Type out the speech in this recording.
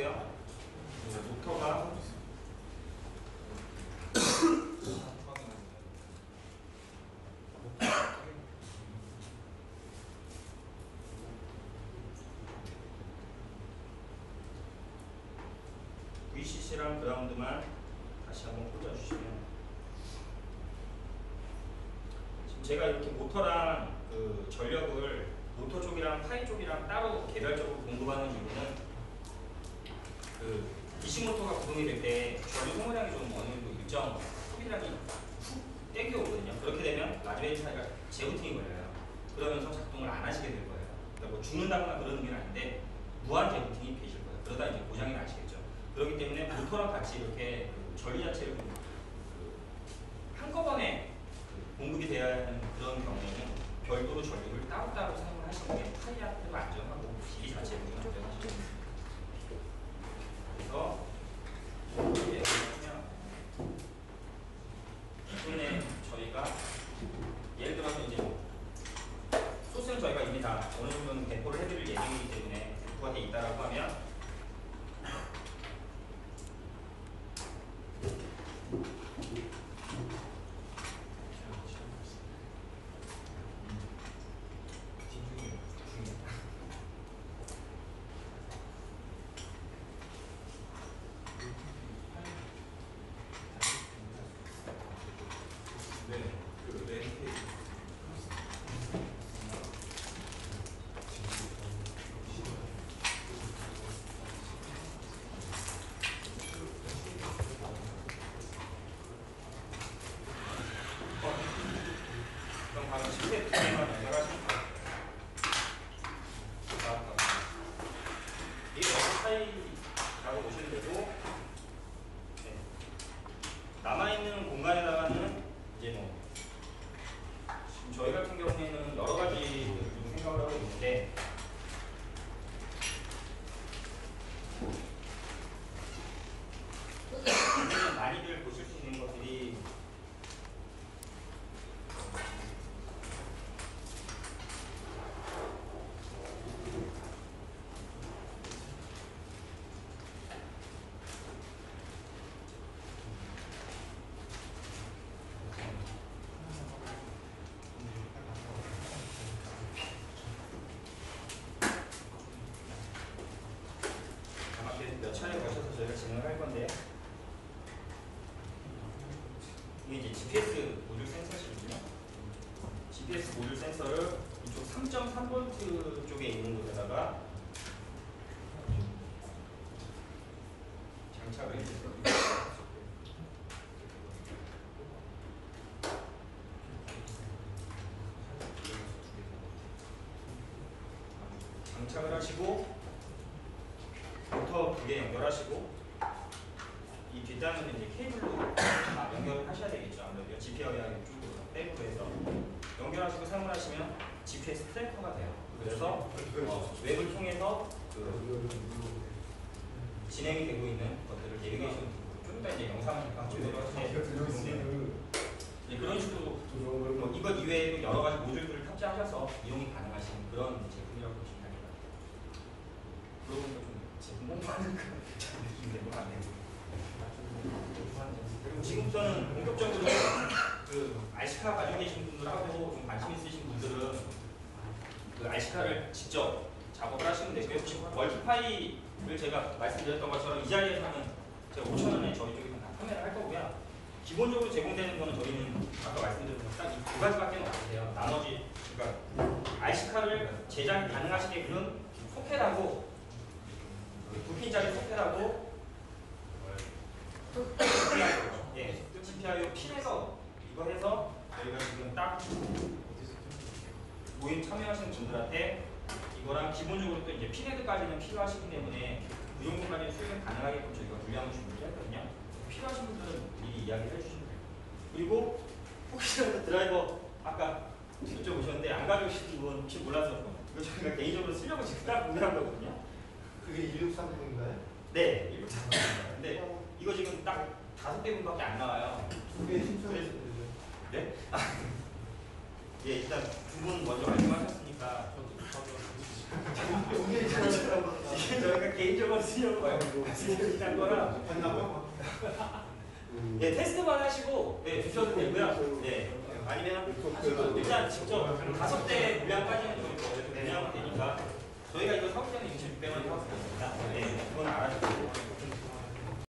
하고요. 그 모터가 VCC랑 그라운드만 다시 한번 꽂아주시면 지금 제가 이렇게 모터랑 그 전력을 모터 쪽이랑 파이 쪽이랑 따로 개별적으로 공급하는 이유는 될때 전류 소모량이 좀 어느 정도 일정 소비량이 훅 땡겨오거든요. 그렇게 되면 나중에 차이가 재부팅이 걸려요. 그러면서 작동을 안 하시게 될 거예요. 그러니까 뭐 죽는다거나 그러는 게 아닌데 무한 재부팅이 되실 거예요. 그러다 이제 고장이 나시겠죠. 그렇기 때문에 모터랑 같이 이렇게 그 전리 자체를 좀, 그 한꺼번에 그 공급이 돼야 하는 그런 경우에는 별도로 전류를 따로따로 사용을 하시는 게 타이어도 안전하고 기기 자체도 안전하시죠. 그래서 이게 뭐냐면 기존에 저희가 예를 들어서 이제 뭐 소스는 저희가 이미 다 어느 정도는 배포를 해드릴 예정이기 때문에 배포가 돼 있다라고 하면 네, 그 렌트 그럼 바로 집에 두 개만 연결하시면 돼요. 이게 사이라고 보시면 되고 네. 남아있는 공간에다가는 이제 뭐 지금 저희 같은 경우에는 여러 가지 좀 생각을 하고 있는데 많이들 보실 수 있는 것들이 아마 몇 차례 거쳐서 저희가 진행을 할 건데 이게 이제 GPS 모듈 센서시거든요. GPS 모듈 센서를 이쪽 3.3V 쪽에 있는 곳에다가 장착을 해주세요. 장착을 하시고 모터 두 개 연결하시고 이 뒷단은 이제 케이블로 다 연결을 하셔야 되겠죠. 아무래도 GPIO 쪽으로 백으로 해서 연결하시고 사용을 하시면 GPS 트래커가 돼요. 그래서 어, 웹을 통해서 그 진행이 되고 있는 것들을 내비게이션 좀 이따 이제 영상을 잠깐 보도록 하는데 네, 그런 식으로 뭐 이것 이외에도 여러 가지 모듈들을 탑재하셔서 이용이 가능하신 그런 제품이라고 보시면 됩니다. 그러고 보니까 좀 제품 홍보하는 그런 느낌이 된것 같네요. 그리고 지금부터는 본격적으로 그 RC카 가지고 계신 분들하고 좀 관심 있으신 분들은 그 RC카를 직접 작업을 하시면 되고요. 멀티파이를 제가 말씀드렸던 것처럼 이 자리에서는 제가 5,000원에 저희 쪽에서 다 판매를 할 거고요. 기본적으로 제공되는 거는 저희는 아까 말씀드린 딱이 두 가지밖에 없으세요. 나머지 그러니까 RC카를 제작 가능하시게끔 소켓하고 그 부핀짜리 소켓하고 예, GPIO 핀에서 이거 해서 저희가 지금 딱 모임 참여하시는 분들한테 이거랑 기본적으로 또 이제 핀헤드까지는 필요하시기 때문에 그 정도까지 수행 가능하게끔 저희가 분량을 준비를 했거든요. 필요하신 분들은 미리 이야기를 해주시면 돼요. 그리고 혹시라도 드라이버 아까 직접 오셨는데 안 가져오신 분 혹시 몰라서 이거 저희가 개인적으로 쓰려고 지금 딱 구매한 거거든요. 그게 163인가요? 네, 일곱 잡았습니다. 근데 이거 지금 딱 다섯 대분밖에 안 나와요. 두개 신청해서 네? 아, 예, 일단 두 분 먼저 말씀하셨으니까 두개 신청하라고 저희가 개인적으로 쓰려고 말씀드린 거라 봤나봐요? 네, 테스트만 하시고 네, 주셔도 되고요. 네. 아니면 하시고 일단 직접 다섯 대 물량까지는 저희 거 분양하면 되니까 저희가 이거 사업자는 2600만 사왔습니다. 네, 그건 알아주시고